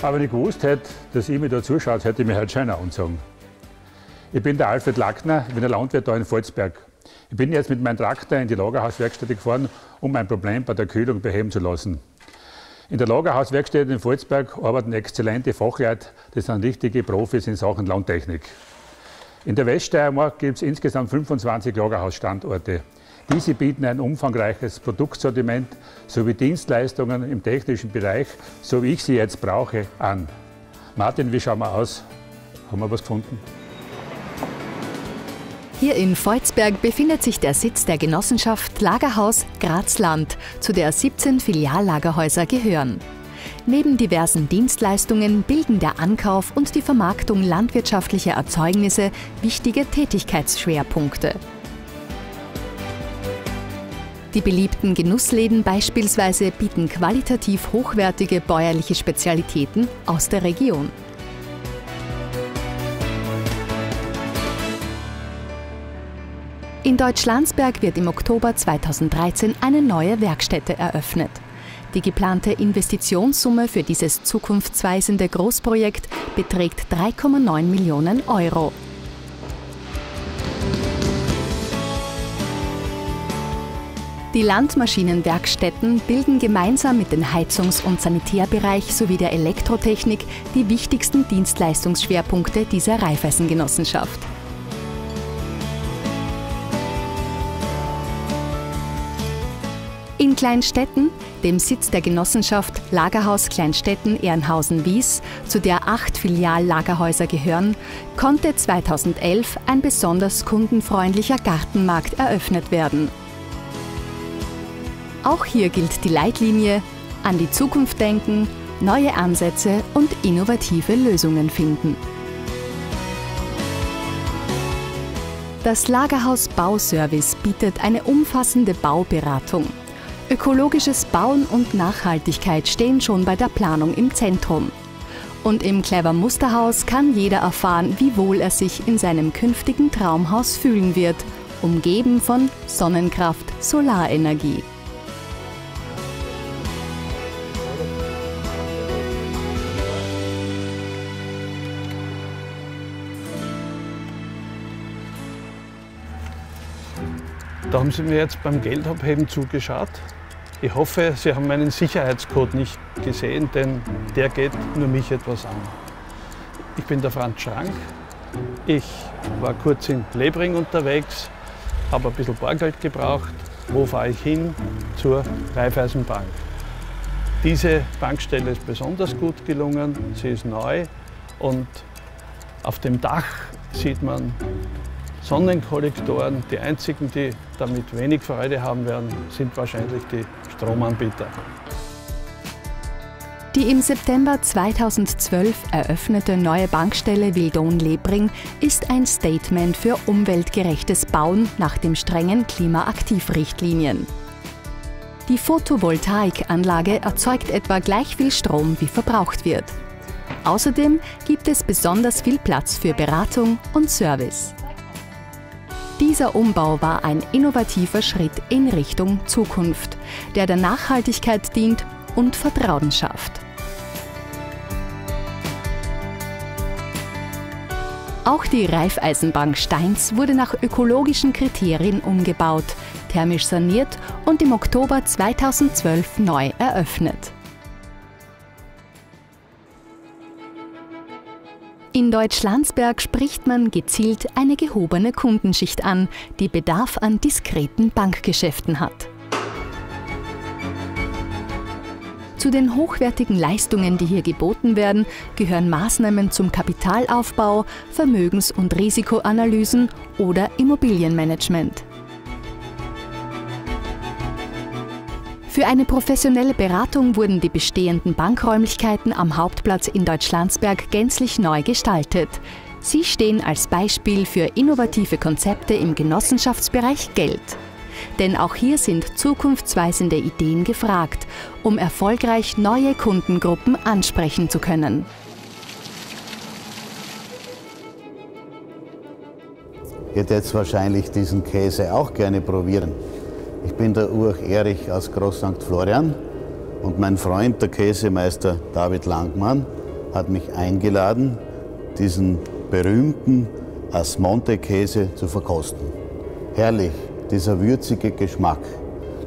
Aber wenn ich gewusst hätte, dass ich mir da zuschaut, hätte ich mich halt schöner anzogen. Ich bin der Alfred Lackner, ich bin der Landwirt da in Volzberg. Ich bin jetzt mit meinem Traktor in die Lagerhauswerkstätte gefahren, um ein Problem bei der Kühlung beheben zu lassen. In der Lagerhauswerkstätte in Volzberg arbeiten exzellente Fachleute, das sind richtige Profis in Sachen Landtechnik. In der Weststeiermark gibt es insgesamt 25 Lagerhausstandorte. Diese bieten ein umfangreiches Produktsortiment sowie Dienstleistungen im technischen Bereich, so wie ich sie jetzt brauche, an. Martin, wie schauen wir aus? Haben wir was gefunden? Hier in Volzberg befindet sich der Sitz der Genossenschaft Lagerhaus Grazland, zu der 17 Filiallagerhäuser gehören. Neben diversen Dienstleistungen bilden der Ankauf und die Vermarktung landwirtschaftlicher Erzeugnisse wichtige Tätigkeitsschwerpunkte. Die beliebten Genussläden beispielsweise bieten qualitativ hochwertige bäuerliche Spezialitäten aus der Region. In Deutschlandsberg wird im Oktober 2013 eine neue Werkstätte eröffnet. Die geplante Investitionssumme für dieses zukunftsweisende Großprojekt beträgt 3,9 Millionen Euro. Die Landmaschinenwerkstätten bilden gemeinsam mit dem Heizungs- und Sanitärbereich sowie der Elektrotechnik die wichtigsten Dienstleistungsschwerpunkte dieser Raiffeisengenossenschaft. In Kleinstetten, dem Sitz der Genossenschaft Lagerhaus Kleinstetten-Ehrenhausen-Wies, zu der acht Filiallagerhäuser gehören, konnte 2011 ein besonders kundenfreundlicher Gartenmarkt eröffnet werden. Auch hier gilt die Leitlinie an die Zukunft denken, neue Ansätze und innovative Lösungen finden. Das Lagerhaus Bauservice bietet eine umfassende Bauberatung. Ökologisches Bauen und Nachhaltigkeit stehen schon bei der Planung im Zentrum. Und im Clever Musterhaus kann jeder erfahren, wie wohl er sich in seinem künftigen Traumhaus fühlen wird, umgeben von Sonnenkraft, Solarenergie. Da haben Sie mir jetzt beim Geldabheben zugeschaut. Ich hoffe, Sie haben meinen Sicherheitscode nicht gesehen, denn der geht nur mich etwas an. Ich bin der Franz Schrank. Ich war kurz in Lebring unterwegs, habe ein bisschen Bargeld gebraucht. Wo fahre ich hin? Zur Raiffeisenbank. Diese Bankstelle ist besonders gut gelungen. Sie ist neu und auf dem Dach sieht man Sonnenkollektoren. Die einzigen, die damit wenig Freude haben werden, sind wahrscheinlich die Stromanbieter. Die im September 2012 eröffnete neue Bankstelle Wildon-Lebring ist ein Statement für umweltgerechtes Bauen nach den strengen Klimaaktivrichtlinien. Die Photovoltaikanlage erzeugt etwa gleich viel Strom, wie verbraucht wird. Außerdem gibt es besonders viel Platz für Beratung und Service. Dieser Umbau war ein innovativer Schritt in Richtung Zukunft, der der Nachhaltigkeit dient und Vertrauen schafft. Auch die Raiffeisenbank Steins wurde nach ökologischen Kriterien umgebaut, thermisch saniert und im Oktober 2012 neu eröffnet. In Deutschlandsberg spricht man gezielt eine gehobene Kundenschicht an, die Bedarf an diskreten Bankgeschäften hat. Zu den hochwertigen Leistungen, die hier geboten werden, gehören Maßnahmen zum Kapitalaufbau, Vermögens- und Risikoanalysen oder Immobilienmanagement. Für eine professionelle Beratung wurden die bestehenden Bankräumlichkeiten am Hauptplatz in Deutschlandsberg gänzlich neu gestaltet. Sie stehen als Beispiel für innovative Konzepte im Genossenschaftsbereich Geld. Denn auch hier sind zukunftsweisende Ideen gefragt, um erfolgreich neue Kundengruppen ansprechen zu können. Ich hätte jetzt wahrscheinlich diesen Käse auch gerne probieren. Ich bin der Urch Erich aus Groß St. Florian und mein Freund, der Käsemeister David Langmann, hat mich eingeladen, diesen berühmten Asmonte-Käse zu verkosten. Herrlich, dieser würzige Geschmack.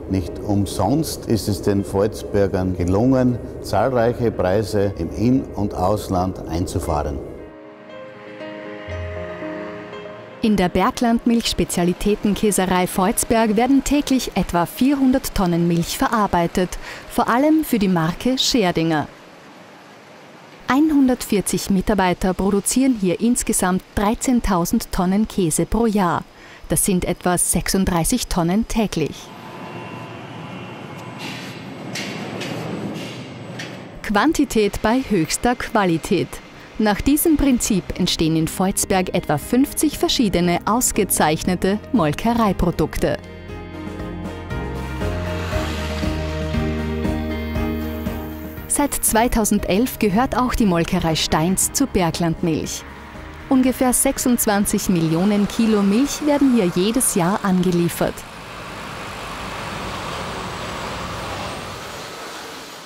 Nicht umsonst ist es den Volzbergern gelungen, zahlreiche Preise im In- und Ausland einzufahren. In der Berglandmilch-Spezialitätenkäserei Volzberg werden täglich etwa 400 Tonnen Milch verarbeitet, vor allem für die Marke Scherdinger. 140 Mitarbeiter produzieren hier insgesamt 13.000 Tonnen Käse pro Jahr. Das sind etwa 36 Tonnen täglich. Quantität bei höchster Qualität. Nach diesem Prinzip entstehen in Volzberg etwa 50 verschiedene ausgezeichnete Molkereiprodukte. Seit 2011 gehört auch die Molkerei Steins zu Berglandmilch. Ungefähr 26 Millionen Kilo Milch werden hier jedes Jahr angeliefert.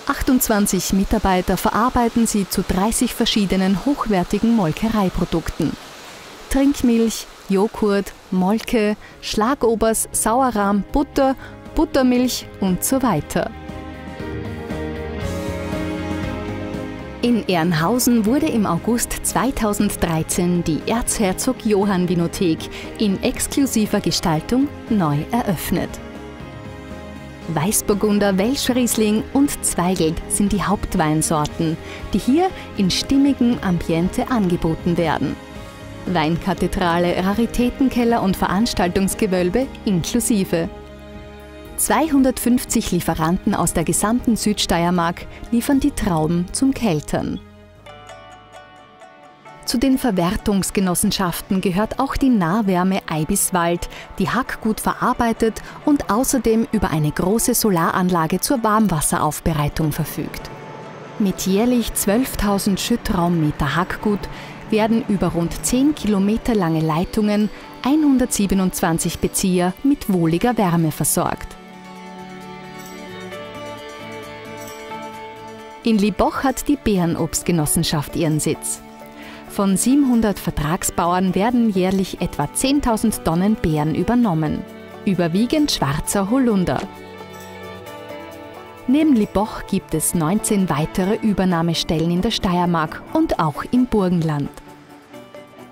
28 Mitarbeiter verarbeiten sie zu 30 verschiedenen hochwertigen Molkereiprodukten. Trinkmilch, Joghurt, Molke, Schlagobers, Sauerrahm, Butter, Buttermilch und so weiter. In Ehrenhausen wurde im August 2013 die Erzherzog Johann Vinothek in exklusiver Gestaltung neu eröffnet. Weißburgunder, Welschriesling und Zweigelt sind die Hauptweinsorten, die hier in stimmigem Ambiente angeboten werden. Weinkathedrale, Raritätenkeller und Veranstaltungsgewölbe inklusive. 250 Lieferanten aus der gesamten Südsteiermark liefern die Trauben zum Keltern. Zu den Verwertungsgenossenschaften gehört auch die Nahwärme Eibiswald, die Hackgut verarbeitet und außerdem über eine große Solaranlage zur Warmwasseraufbereitung verfügt. Mit jährlich 12.000 Schüttraummeter Hackgut werden über rund 10 Kilometer lange Leitungen 127 Bezieher mit wohliger Wärme versorgt. In Liboch hat die Bärenobstgenossenschaft ihren Sitz. Von 700 Vertragsbauern werden jährlich etwa 10.000 Tonnen Beeren übernommen, überwiegend schwarzer Holunder. Neben Liboch gibt es 19 weitere Übernahmestellen in der Steiermark und auch im Burgenland.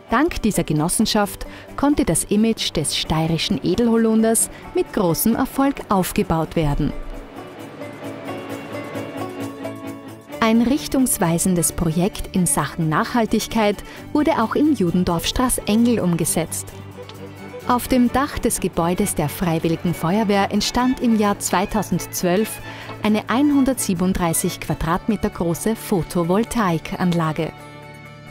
Dank dieser Genossenschaft konnte das Image des steirischen Edelholunders mit großem Erfolg aufgebaut werden. Ein richtungsweisendes Projekt in Sachen Nachhaltigkeit wurde auch in Judendorf Straßengel umgesetzt. Auf dem Dach des Gebäudes der Freiwilligen Feuerwehr entstand im Jahr 2012 eine 137 Quadratmeter große Photovoltaikanlage.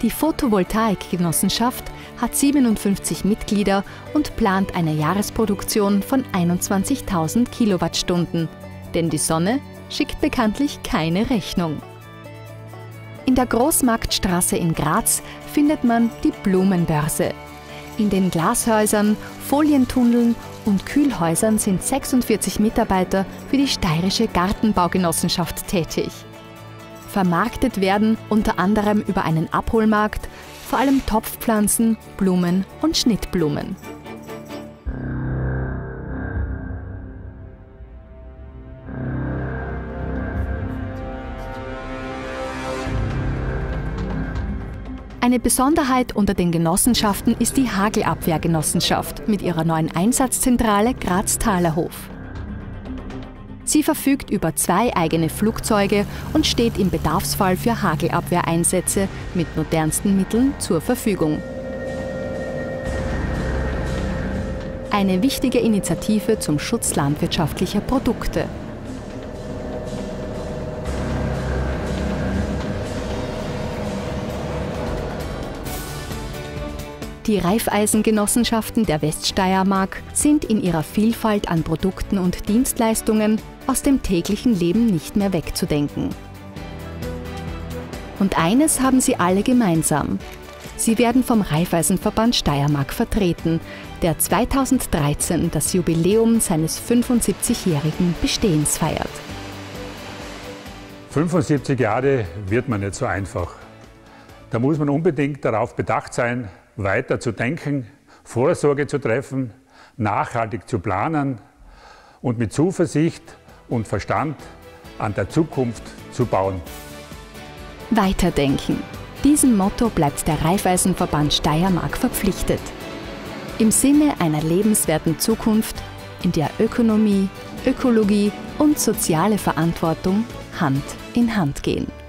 Die Photovoltaikgenossenschaft hat 57 Mitglieder und plant eine Jahresproduktion von 21.000 Kilowattstunden, denn die Sonne schickt bekanntlich keine Rechnung. In der Großmarktstraße in Graz findet man die Blumenbörse. In den Glashäusern, Folientunneln und Kühlhäusern sind 46 Mitarbeiter für die steirische Gartenbaugenossenschaft tätig. Vermarktet werden unter anderem über einen Abholmarkt vor allem Topfpflanzen, Blumen und Schnittblumen. Eine Besonderheit unter den Genossenschaften ist die Hagelabwehrgenossenschaft mit ihrer neuen Einsatzzentrale Graz-Thalerhof. Sie verfügt über zwei eigene Flugzeuge und steht im Bedarfsfall für Hagelabwehreinsätze mit modernsten Mitteln zur Verfügung. Eine wichtige Initiative zum Schutz landwirtschaftlicher Produkte. Die Reifeisengenossenschaften der Weststeiermark sind in ihrer Vielfalt an Produkten und Dienstleistungen aus dem täglichen Leben nicht mehr wegzudenken. Und eines haben sie alle gemeinsam. Sie werden vom Raiffeisenverband Steiermark vertreten, der 2013 das Jubiläum seines 75-jährigen Bestehens feiert. 75 Jahre wird man nicht so einfach. Da muss man unbedingt darauf bedacht sein, weiter zu denken, Vorsorge zu treffen, nachhaltig zu planen und mit Zuversicht und Verstand an der Zukunft zu bauen. Weiterdenken. Diesem Motto bleibt der Raiffeisenverband Steiermark verpflichtet. Im Sinne einer lebenswerten Zukunft, in der Ökonomie, Ökologie und soziale Verantwortung Hand in Hand gehen.